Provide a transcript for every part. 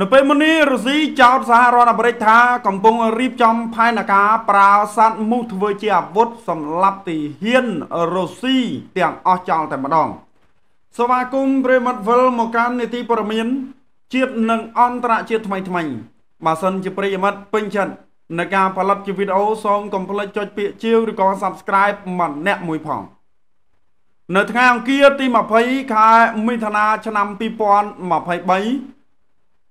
នៅពេលមុននេះរុស្ស៊ីចោទសហរដ្ឋអាមេរិកថាកំពុងរៀបចំផែនការប្រើសត្វមូសធ្វើជាអាវុធសម្រាប់ទាហានរុស្ស៊ីទាំងអស់ចោលតែម្ដងសមាគមប្រិមិត្តវិលមកកាន់នីតិព័រមានជាតិនិងអន្តរជាតិថ្មីថ្មីបើសិនជាប្រិយមិត្តពេញចិត្តในការផលិតជាវីដេអូសូមកុំភ្លេចចុចពាក្យជាវឬក៏ Subscribe ម្នាក់មួយផង នៅថ្ងៃអង្គារទី20ខែមិថុនាឆ្នាំ2023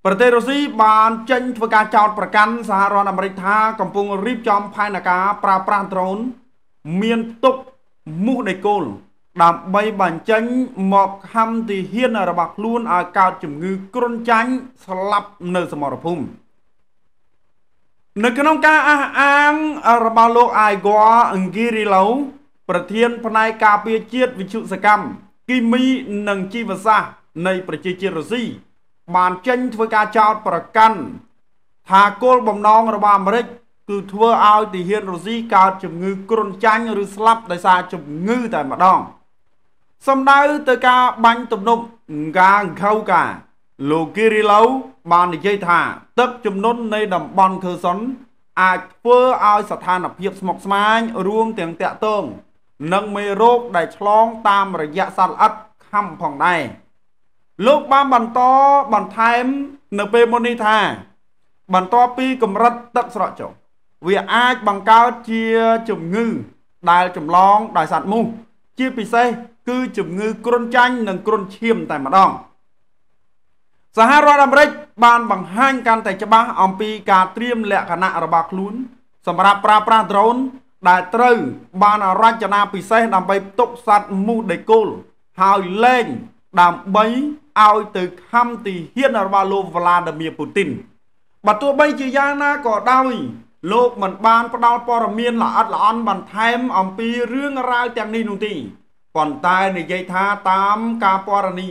ប្រទេសរុស្ស៊ីបានចេញធ្វើការចោទប្រកាន់សហរដ្ឋអាមេរិកថាកំពុងរៀបចំផែនការប្រើប្រាស់ដ្រូនមានទុកមូសដេកូលដើម្បីបញ្ចេញមកខំទីហ៊ានរបស់ខ្លួនឲ្យកើតជំងឺគ្រុនចាញ់ស្លាប់នៅសមរភូមិនៅក្នុងការអះអាងរបស់លោកអាយហ្គាអង្គីរីឡូប្រធានផ្នែកការពារជាតិវិទ្យុសកម្មគីមីនិងជីវសាស្ត្រនៃប្រជាជាតិរុស្ស៊ី បានចេញធ្វើការចោទប្រកាន់ថាគោលបំណងរបស់អាមេរិកគឺធ្វើឲ្យទាហានរុស្ស៊ីកើតជំងឺគ្រុនចាញ់ឬស្លាប់ដោយសារជំងឺតែម្ដងសំដៅទៅការបាញ់ទំនប់កាងខៅកាលោកគីរីឡូបាននិយាយថាទឹកជំនន់នៃតំបន់ខឺសុនអាចធ្វើឲ្យស្ថានភាពស្មុគស្មាញរួមទាំងតាក់ទងនិងមេរោគដែលឆ្លងតាមរយៈសត្វល្អិតខំផងដែរ លោកបានបន្តបន្ថែមនៅពេលមុននេះថា បន្ទាប់ពីកម្រិតទឹកស្រកចុះវាអាចបង្កើតជាជំងឺ ដែលចម្លងដោយសត្វមូសជាពិសេសគឺជំងឺគ្រុនចាញ់និងគ្រុនឈាមតែម្ដងសហរដ្ឋអាមេរិកបានបង្ហាញកាន់តែច្បាស់អំពីការត្រៀមលក្ខណៈរបស់ខ្លួន សម្រាប់ប្រើប្រាស់ដ្រូនដែលត្រូវបានរចនាពិសេសដើម្បីផ្ទុកសត្វមូសដេកូលហើយលែងដើម្បី ឲ្យទៅខំទីហ៊ានរបស់លោកវ្លាឌីមៀពូទីនបើទោះបីជាយ៉ាងណាក៏ដោយលោកមិនបានផ្ដល់ព័ត៌មានល្អិតល្អន់បន្ថែមអំពីរឿងរ៉ាវទាំងនេះនោះទេប៉ុន្តែនិយាយថាតាមការពណ៌នា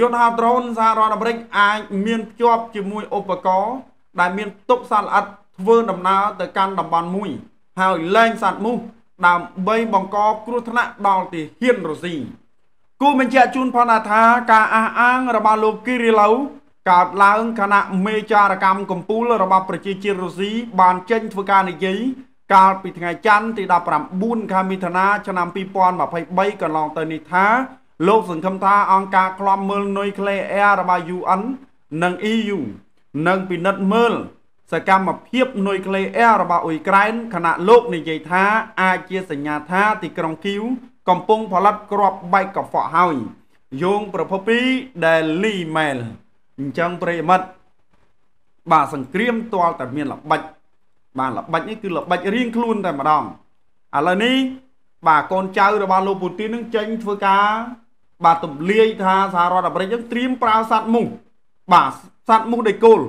យន្តហោះដ្រូនសហរដ្ឋអាមេរិកអាចមានភ្ជាប់ជាមួយឧបករណ៍ដែលមានទុកសត្វល្អិតធ្វើដំណើរទៅកាន់តំបន់មួយ ហើយលែងសត្វមូសដើម្បីបង្កគ្រោះថ្នាក់ដល់ទាហានរុស្ស៊ី គូបញ្ជាក់ជូនផងថាការអះអាងរបស់លោកគីរីឡូកើតឡើងខណៈមេចារកម្មកម្ពុជារបស់ប្រជាជាតិរុស្ស៊ីបានចេញធ្វើការនិយាយកាលពីថ្ងៃច័ន្ទទី19ខែមិថុនាឆ្នាំ2023កន្លងទៅនេះថាលោកសង្ឃឹមថាអង្គការឃ្លាំមើលនុយក្លេអ៊ែររបស់ UN និង EU នឹងពិនិត្យមើលសកម្មភាពនុយក្លេអ៊ែររបស់អ៊ុយក្រែនខណៈលោកនិយាយថាអាចជាសញ្ញាថាទីក្រុងគីវ កំពុងផលិតគ្រាប់បែកកខ្វក់ហើយយោងប្រភពពី Daily Mail អញ្ចឹងប្រិមិត្តបាទសង្គ្រាមទាល់តែមានល្បិចបាទល្បិចនេះគឺល្បិចរៀងខ្លួនតែម្ដងឥឡូវនេះបាទកូនចៅរបស់លោកពូទីននឹងចេញធ្វើការបាទទម្លាយថាសហរដ្ឋអាមេរិកនឹងត្រៀមប្រើសัตว์មូសបាទសัตว์មូសដេកូល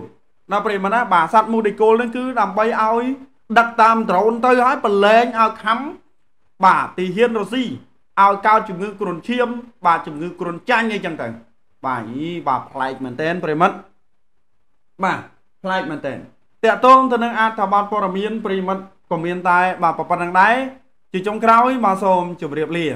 ដល់ប្រិមត្តណាបាទសัตว์មូសដេកូលនឹងគឺដើម្បីឲ្យដឹកតាមដ្រូនទៅហើយប្រឡែងឲ្យខំបាទទីហ៊ានរុស្ស៊ី ឲ្យកើតជំងឺគ្រុនឈាម បាទជំងឺគ្រុនចាញ់អីចឹងទៅបាទយីបាទប្លែកមែនតែនប្រិមិត្តបាទប្លែកមែនតែនតកតងទៅនឹងអត្ថបទព័ត៌មានប្រិមិត្តក៏មានតែបាទប៉ុណ្្នឹងដែរជាចុងក្រោយបាទសូមជម្រាបលា